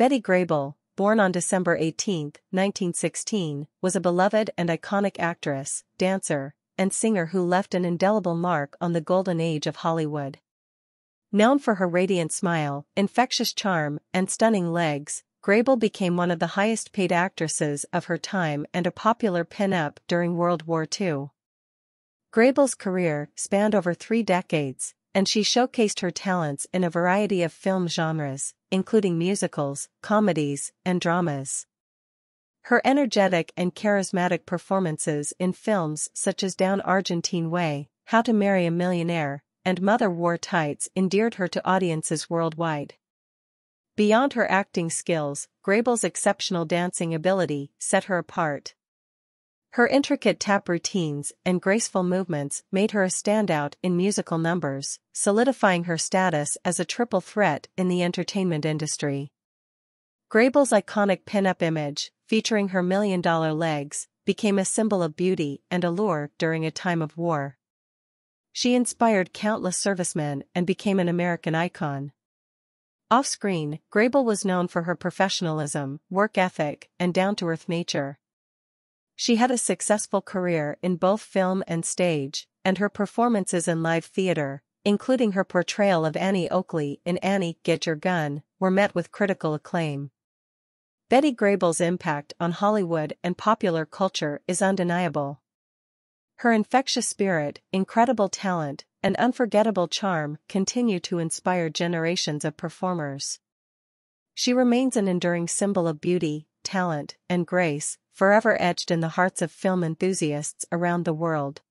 Betty Grable, born on December 18, 1916, was a beloved and iconic actress, dancer, and singer who left an indelible mark on the golden age of Hollywood. Known for her radiant smile, infectious charm, and stunning legs, Grable became one of the highest-paid actresses of her time and a popular pin-up during World War II. Grable's career spanned over three decades, and she showcased her talents in a variety of film genres, including musicals, comedies, and dramas. Her energetic and charismatic performances in films such as Down Argentine Way, How to Marry a Millionaire, and Mother Wore Tights endeared her to audiences worldwide. Beyond her acting skills, Grable's exceptional dancing ability set her apart. Her intricate tap routines and graceful movements made her a standout in musical numbers, solidifying her status as a triple threat in the entertainment industry. Grable's iconic pin-up image, featuring her million-dollar legs, became a symbol of beauty and allure during a time of war. She inspired countless servicemen and became an American icon. Off-screen, Grable was known for her professionalism, work ethic, and down-to-earth nature. She had a successful career in both film and stage, and her performances in live theater, including her portrayal of Annie Oakley in Annie, Get Your Gun, were met with critical acclaim. Betty Grable's impact on Hollywood and popular culture is undeniable. Her infectious spirit, incredible talent, and unforgettable charm continue to inspire generations of performers. She remains an enduring symbol of beauty, talent, and grace, forever etched in the hearts of film enthusiasts around the world.